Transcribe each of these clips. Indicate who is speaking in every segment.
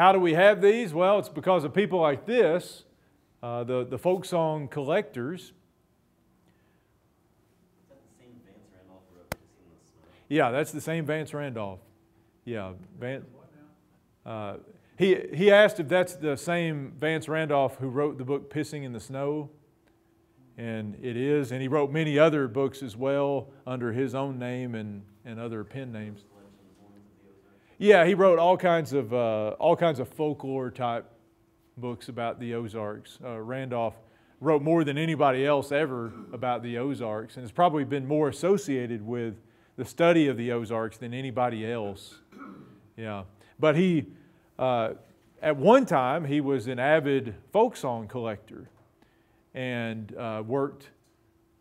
Speaker 1: how do we have these? Well, it's because of people like this, uh, the, the folk song collectors. Yeah, that's the same Vance Randolph. Yeah, Vance. Uh, he, he asked if that's the same Vance Randolph who wrote the book Pissing in the Snow. And it is. And he wrote many other books as well under his own name and, and other pen names. Yeah, he wrote all kinds of, uh, all kinds of folklore type books about the Ozarks. Uh, Randolph wrote more than anybody else ever about the Ozarks and has probably been more associated with the study of the Ozarks than anybody else. Yeah. But he, uh, at one time, he was an avid folk song collector and uh, worked.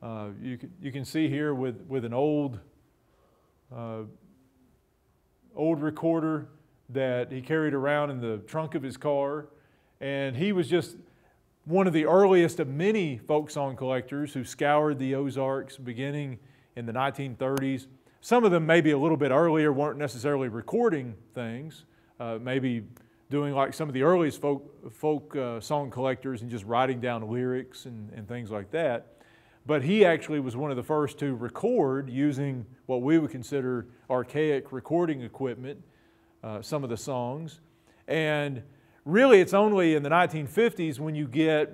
Speaker 1: Uh, you, can, you can see here with, with an old, uh, old recorder that he carried around in the trunk of his car. And he was just one of the earliest of many folk song collectors who scoured the Ozarks beginning in the 1930s some of them, maybe a little bit earlier, weren't necessarily recording things, uh, maybe doing like some of the earliest folk, folk uh, song collectors and just writing down lyrics and, and things like that. But he actually was one of the first to record using what we would consider archaic recording equipment, uh, some of the songs. And really, it's only in the 1950s when you get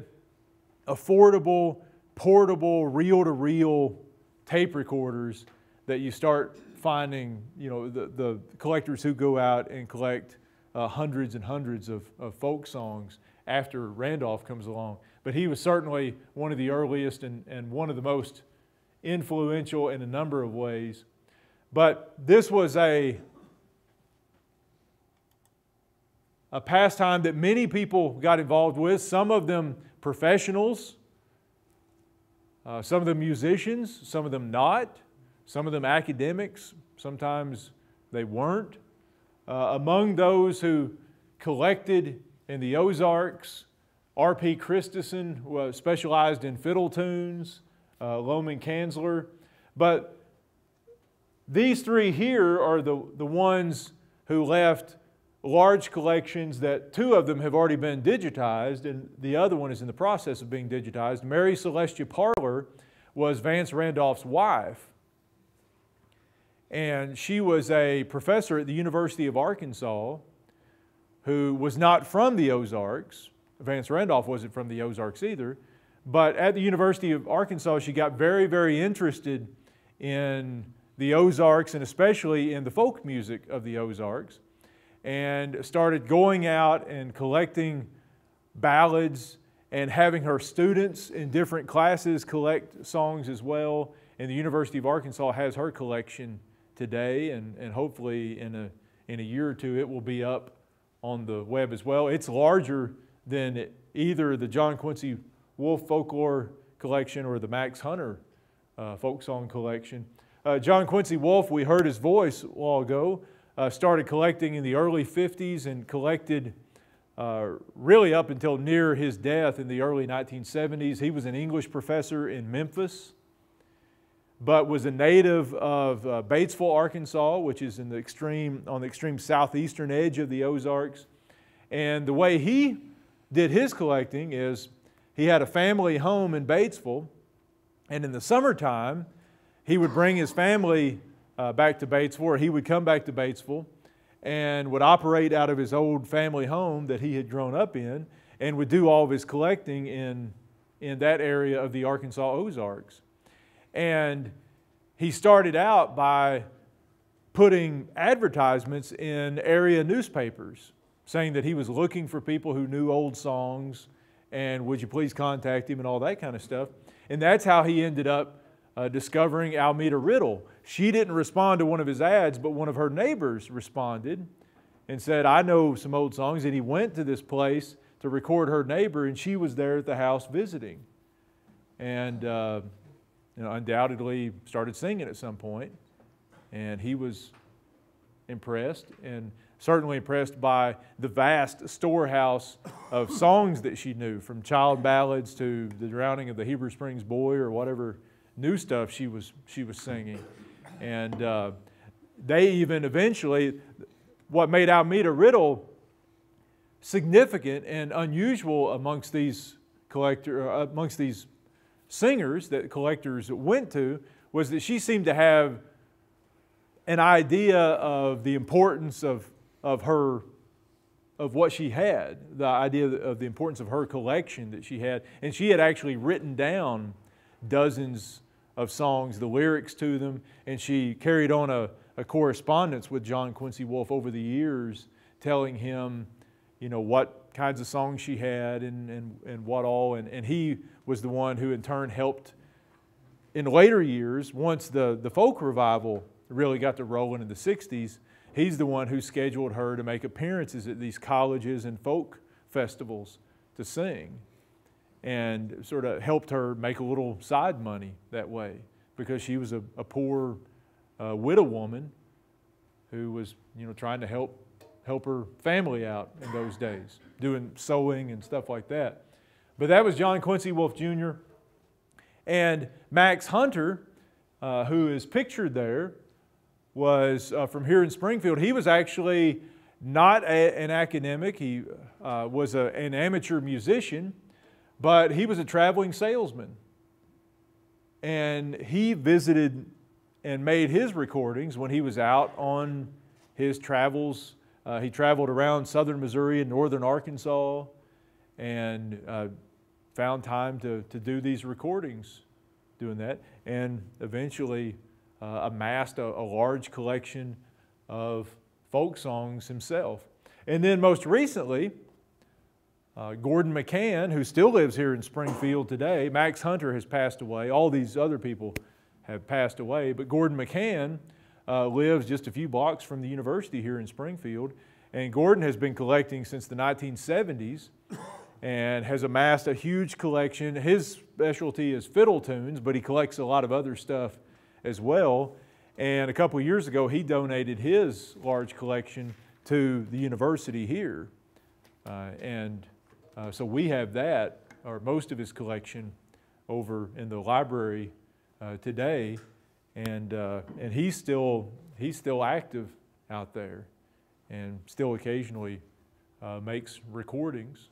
Speaker 1: affordable, portable, reel to reel tape recorders that you start finding, you know, the, the collectors who go out and collect uh, hundreds and hundreds of, of folk songs after Randolph comes along. But he was certainly one of the earliest and, and one of the most influential in a number of ways. But this was a, a pastime that many people got involved with, some of them professionals, uh, some of them musicians, some of them not some of them academics, sometimes they weren't. Uh, among those who collected in the Ozarks, R.P. Christeson was specialized in fiddle tunes, uh, Loman Cansler. But these three here are the, the ones who left large collections that two of them have already been digitized, and the other one is in the process of being digitized. Mary Celestia Parler was Vance Randolph's wife and she was a professor at the University of Arkansas who was not from the Ozarks. Vance Randolph wasn't from the Ozarks either. But at the University of Arkansas, she got very, very interested in the Ozarks and especially in the folk music of the Ozarks and started going out and collecting ballads and having her students in different classes collect songs as well. And the University of Arkansas has her collection today, and, and hopefully in a, in a year or two it will be up on the web as well. It's larger than either the John Quincy Wolf Folklore Collection or the Max Hunter uh, Folk Song Collection. Uh, John Quincy Wolf, we heard his voice a while ago, uh, started collecting in the early 50s and collected uh, really up until near his death in the early 1970s. He was an English professor in Memphis but was a native of uh, Batesville, Arkansas, which is in the extreme, on the extreme southeastern edge of the Ozarks. And the way he did his collecting is he had a family home in Batesville, and in the summertime, he would bring his family uh, back to Batesville, or he would come back to Batesville and would operate out of his old family home that he had grown up in and would do all of his collecting in, in that area of the Arkansas Ozarks. And he started out by putting advertisements in area newspapers saying that he was looking for people who knew old songs and would you please contact him and all that kind of stuff. And that's how he ended up uh, discovering Almeda Riddle. She didn't respond to one of his ads, but one of her neighbors responded and said, I know some old songs. And he went to this place to record her neighbor, and she was there at the house visiting. And uh, you know, undoubtedly started singing at some point, and he was impressed and certainly impressed by the vast storehouse of songs that she knew, from child ballads to the drowning of the Heber Springs boy or whatever new stuff she was she was singing, and uh, they even eventually, what made Almeda Riddle significant and unusual amongst these collector, uh, amongst these singers that collectors went to was that she seemed to have an idea of the importance of, of her of what she had, the idea of the importance of her collection that she had. And she had actually written down dozens of songs, the lyrics to them, and she carried on a, a correspondence with John Quincy Wolf over the years, telling him, you know, what kinds of songs she had and, and, and what all. And, and he was the one who in turn helped in later years, once the, the folk revival really got to rolling in the 60s, he's the one who scheduled her to make appearances at these colleges and folk festivals to sing and sort of helped her make a little side money that way because she was a, a poor uh, widow woman who was you know trying to help help her family out in those days doing sewing and stuff like that but that was john quincy wolf jr and max hunter uh, who is pictured there was uh, from here in Springfield. He was actually not a, an academic, he uh, was a, an amateur musician, but he was a traveling salesman. And he visited and made his recordings when he was out on his travels. Uh, he traveled around southern Missouri and northern Arkansas and uh, found time to, to do these recordings doing that. And eventually, uh, amassed a, a, large collection of folk songs himself. And then most recently, uh, Gordon McCann, who still lives here in Springfield today, Max Hunter has passed away. All these other people have passed away, but Gordon McCann uh, lives just a few blocks from the university here in Springfield. And Gordon has been collecting since the 1970s and has amassed a huge collection. His specialty is fiddle tunes, but he collects a lot of other stuff as well. And a couple years ago, he donated his large collection to the university here. Uh, and uh, so we have that, or most of his collection, over in the library uh, today. And, uh, and he's, still, he's still active out there and still occasionally uh, makes recordings.